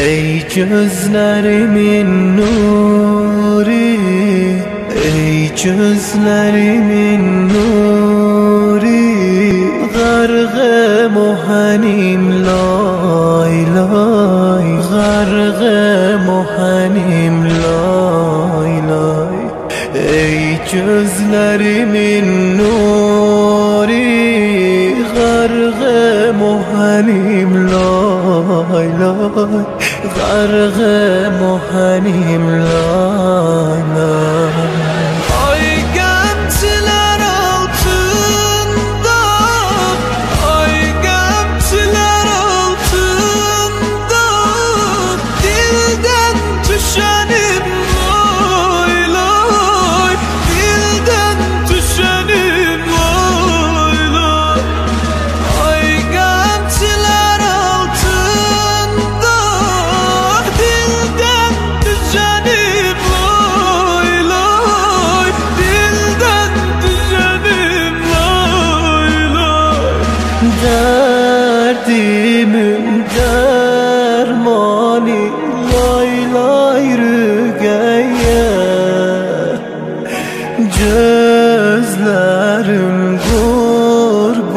Ey gözlerimin nuri Ey gözlerimin nuri Gargı muhanim lay lay Gargı muhanim lay lay. Ey gözlerimin nuri Gargı muhanim lay lay Gargı muhanim lay lay Ay Derdimin dermanı lay lay rügeye. Gözlerim kurbanı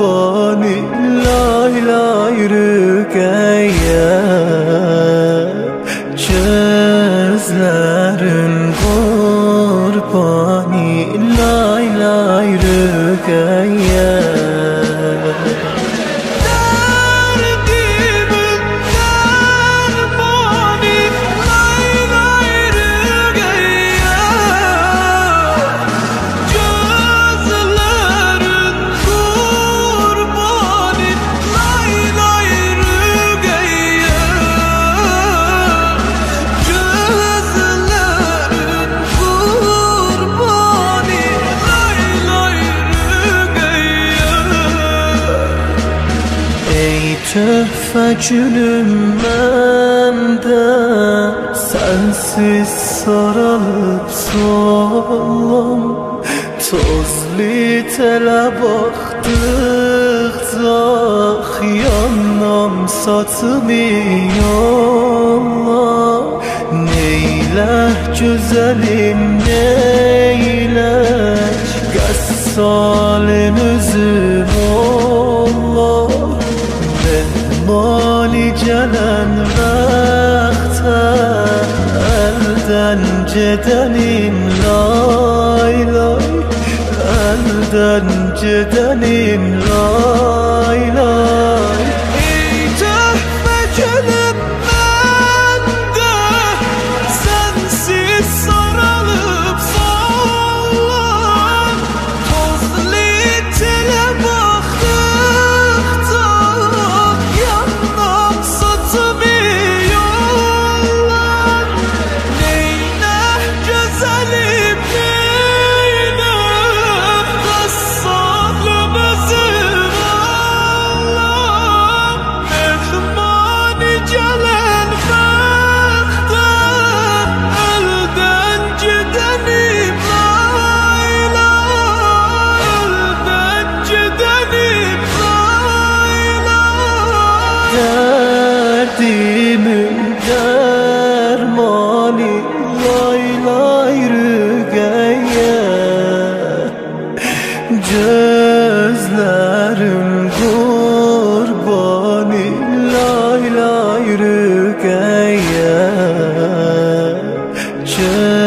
lay lay rügeye. Gözlerin kurbanı lay lay rügeye Ey töhfə gülüm məndə Sənsiz saralıb solam Tozlu tələ baxdıqca Xiyannam saçımı yolla Neyləh gözəlim neylək Qəssalin üzüm Allah gelen vakte Elden gidenim lay lay Elden gidenim lay dermani lay lay rügeye. Gözlerim kurbani lay lay rügeye. Gözlerim